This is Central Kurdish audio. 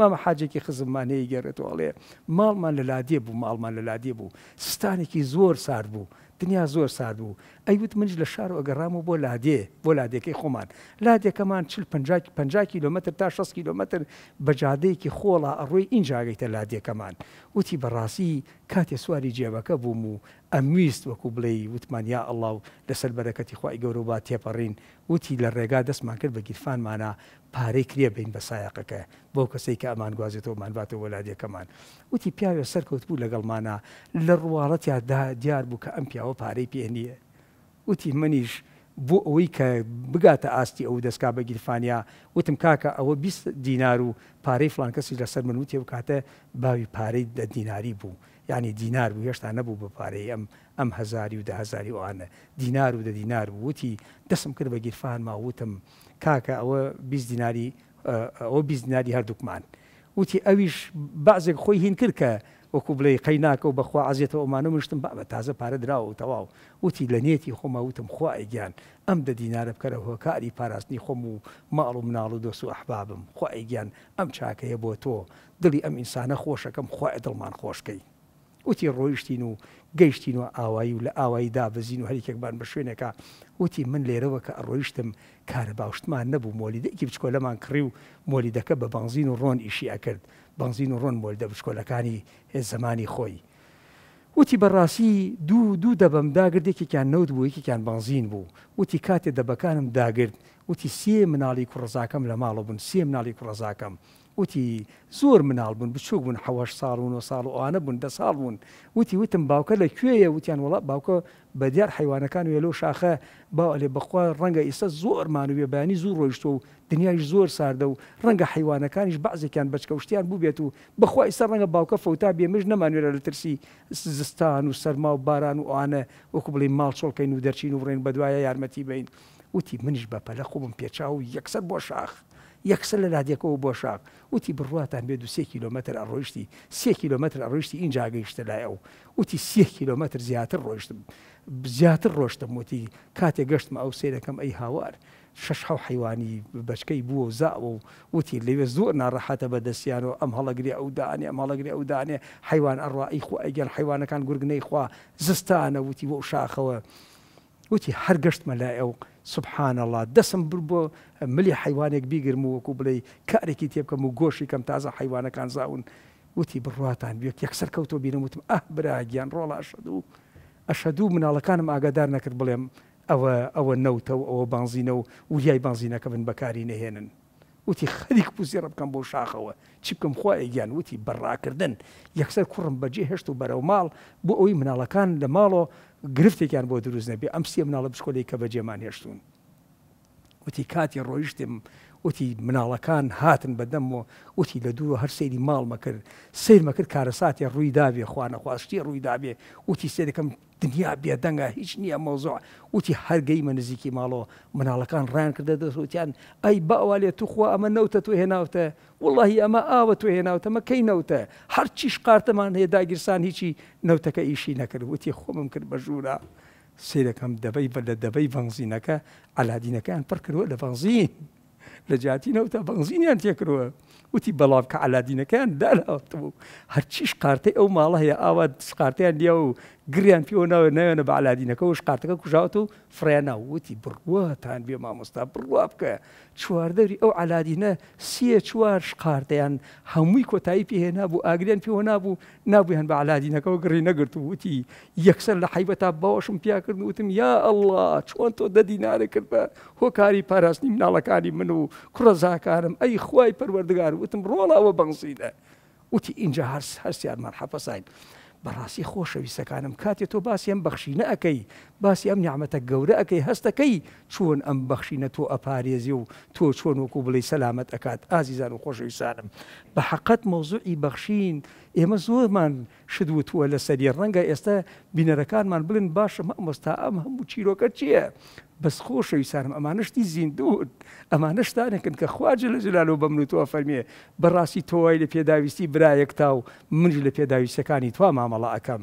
مامە حاجێکی خزممان هەیە گێڕێتەوە ئەڵێ ماڵمان لە لادێ بوو ماڵمان لە لادێ بوو سستانێکی زۆر سارد بوو دنیا زۆر سارد بوو ئەیوت منیش لە شار و ئەگەڕامەوە بۆ لادێ بۆ لادێکەی خۆمان لادێکەمان چل پەنجا پەنجا کیلۆمەتر تا شەست کیلۆمەتر بە جادەیەکی خۆڵا ئەڕۆی ئینجا گەیتە لادێکەمان وتی بەڕاستی کاتێ سواری جێبەکە بووم و ئەمویست وەکوو بڵێی وتمان یا ئەڵڵا و لەسەر بەرەکەتی خوای گەورە با تێپەڕین وتی لە ڕێگا دەستمان کرد بە گیرفانمانا پارەی کرێ بەین بە سایەقەکە بەو کەسەی کە ئەمان گوازێتەوە ئەمان باتەوە بۆ لادێکەمان وتی پیاوێ سەر کەوت بوو لەگەڵمانا لە ڕواڵەتیا دا دیار بوو کە ئەم پیاوە پارەی پێ نییە وتی منیش بۆ ئەوەی کە بگاتە ئاستی ئەو دەستکا بە گیرفانیا وتم کاکە ئەوە بیست دینار و پارەی فڵان کەسیش لە سەر من وتی ئەو کاتە باوی پارەی دە دیناری بوو یانی دینار بوو هێشتا نەبوو بە پارەی ئەم ئەم هەزاری و دە هەزاری ئەوانە دینار و دە دینار بوو وتی دەسم کرد بە گیرفانما وتم کاکە ئەوە بیست دیناری ئەوە بیست دیناری هەردووکمان وتی ئەویش بەعزێک خۆی هین کرد کە وەکو بڵێی قەیناکە و بەخوا عەزێتە ئەومانە من شتم بابە تازە پارە دراوە و تەواو وتی لە نیەتی خۆما وتم خوایە گیان ئەم دە دینارە بکەرە هۆکاری پاراستنی خۆم و ماڵ و مناڵ و دۆست و ئەحبابم خوایە گیان ئەم چاکەیە بۆ تۆ دڵی ئەم ئینسانە خۆشەکەم خوایە دڵمان خۆش کەی. وتی ڕۆیشتین و گەیشتینوە ئاوایی و لە ئاوایی دابەزین و هەریکێکمان بە شوێنێکا وتی من لێرەوە کە ئەڕۆیشتم کارەباو شتمان نەبوو مۆلیدەیکی بچکۆلەمان کڕی و مۆلیدەکە بە بەنزین و ڕۆن ئیشی ئەکرد بەنزین و ڕۆن مۆلیدە بچکۆلەکانی زەمانی خۆی وتی بە ڕاستی دوو دوو دەبەم داگرت یەکێکیان نەوت بوو یەکێکیان بەنزین بوو وتی کاتێ دەبەکانم داگرت وتی سێ مناڵی کوڕەزاکەم لە ماڵەبوون سێ مناڵی کوڕەزاکەم وتی، زۆر مناڵ بوون، بچووک بوون، حەو هەشت ساڵ و نۆ ساڵ و ئەوانە بوون، دە ساڵ بوون. وتی، وتم، باوکە لە کوێیە؟ وتیان، وەڵا، باوکە بە دیار حەیوانەکان وێ لەو شاخە. باو ئەلێ، بەخوا ڕەنگە ئیستە زۆر مانو بێ، بەیانی زوو ڕۆیشتووە و دنیایش زۆر ساردە و ڕەنگە حەیوانەکانیش بەعزێکیان بەچکە و شتیان بووبێت و بەخوا ئیستە ڕەنگە باوکە فەوتا بی ئێمەیش نەمانوێرا لە ترسی زستان و سەرما و باران و ئەوانە وەکوو بڵێی ماڵ چۆڵ کەین و دەرچین و بڕێن بەدوایە یارمەتی بەین. وتی، منیش بە پەلە خوومم پێچا و یەکسەر بۆ شاخ. یەکسەر لە لادێکەوە بۆ شاخ وتی بڕواتان بێ دوسێ کیلۆمەتر ئەڕۆیشتی سێ کیلۆمەتر ئەڕۆیشتی ئینجا گەیشتە لای ئەو وتی سیه کیلۆمەتر زیاتر ڕۆیشتم زیاتر ڕۆشتم وتی کاتێ گەشتمە ئەو سەیرەکەم ئەی هاوار شەش حەو حەیوانی بەچکەی بووە و زاوە و وتی لەوێ زۆر ناڕەحەتە بە دەسیانەوە ئەم هەڵەگرێ ئەو دانێ ئەم هەڵەگرێ ئەو دانێ حەیوان ئەڕوا ئەیخوا ئەیگێن حەیوانەکان گورگ نەیخوا زستانە وتی وەو شاخەوە وتی، هەر گەشتمە لای ئەو، سبحان اللە، دەسم برد بۆ ملی حەیوانێک بیگرم و وەکو بڵێی کارێکی تێ بکەم و گۆشتی کەم تازە حەیوانەکان زاون، وتی، بڕواتان بێت یەکسەر کەوتەوە بیرم وتم، ئاه برا گیان ڕۆڵە ئەشەدوو ئەشەدوو، مناڵەکانم ئاگادار نەکرد بڵێم ئەوە ئەوە نەوتە و ئەوە بانزینە و وریای بانزینەکە بن بەکاری نەهێنن. وتی، خەریک بوو زێڕ بکەم بۆ شاخەوە، چی بکەم خوایە گیان؟ وتی، بە ڕاکردن یەکسەر کوڕم بە جێ هێشت و بەرەو ماڵ، بۆ ئەوەی مناڵەکان لە ماڵۆ گرفتێکیان بۆ دروست نەبێ، ئەم سێ مناڵە بچکۆلەی کە بە جێمان هێشتوون. وتی، کاتی ڕۆیشتم، وتی، مناڵەکان هاتن بە دەم و وتی، لە دوورۆ هەر سەیری ماڵمە کرد، سەیرمە کرد کارەساتێ ڕووی دابێ، خوانەخواست شتێ ڕووی دابێ، وتی، سەیرەکەم دنیا بێدەنگە هیچ نیە مەوزوع وتی هەر گەیمە نزیکی ماڵەوە مناڵەکان ڕایان کردە دەست وتیان ئەی باوا لێ توخوا ئەمە نەوتە تۆ هێناوتە وەڵاهی ئەمە ئاوە تۆ هێناوتە مە کەی نەوتە هەرچیش قارتەمان هەیە داگیرسان هیچی نەوتەکە ئیشی نەکرد وتی خۆمم کرد بە ژوورە سیرەکەم دەبەی بە لە دەبەی ڤەنزینەکە عەلادینەکەیان پڕکردوە لە ڤەنزین. لە جیاتی نەوتە بەنزینیان تێکرەوە وتی بەڵام کە علادینەکەیان دالاوت بوو هەرچی شقارتەی ئەو ماڵە هەیە ئاوا شقارتیان لیا و گریان پێوە ناوە ناوێنە بە علادینەکە و شقارتەکە کوژاوت و فرێنا وتی بڕواتان بێ مامۆستا بڕوا بکە چواردەری ئەو علادینە سیە چوار شقارتیان هەمووی کۆتایی پێهێنا بوو ئاگریان پێوە نابوو ناویان بە عەلادینەکەوە گڕی نەگرت و وتی، یەکسەر لە حەیبەتا باوەشم پیا کرد و وتم، یا ئەڵڵا، چۆن تۆ دە دینارت کرد بە هۆکاری پاراستنی مناڵەکانی من و کوڕەزاکانم، ئەی خوای پەروەردگار، وتم، ڕۆڵە ئەوە بەنزینە. وتی، ئینجا هەرس هەرسیان مان حەپەساین. بەڕاستی خۆشەویستەکانم، کاتێ تۆ باسی ئەم بەخشینە ئەکەی، باسی ئەم نیعمەتە گەورە ئەکەی، هەست ئەکەی چۆن ئەم بەخشینە تۆ ئەپارێزێ و تۆ چۆن وەکو بڵێی سەلامەت ئەکات ئازیزان و خۆشەویستانم بە حەقەت مەوزوعی بەخشین ئێمە زۆرمان شت وتووە لەسەری ڕەنگە ئێستا بینەرەکانمان بڵێن باشە مامۆستا ئەم هەموو چیرۆکە چییە بەس خۆشەویستانم ئەمانە شتی زیندوون ئەمانە شتانێکن کە خوا جل جلالە بە من و تۆ ئەفەرمێ بەڕاستی تۆوای لە پێداویستی برایەکتا و منیش لە پێداویستیەکانی تۆ مامەڵە ئەکەم.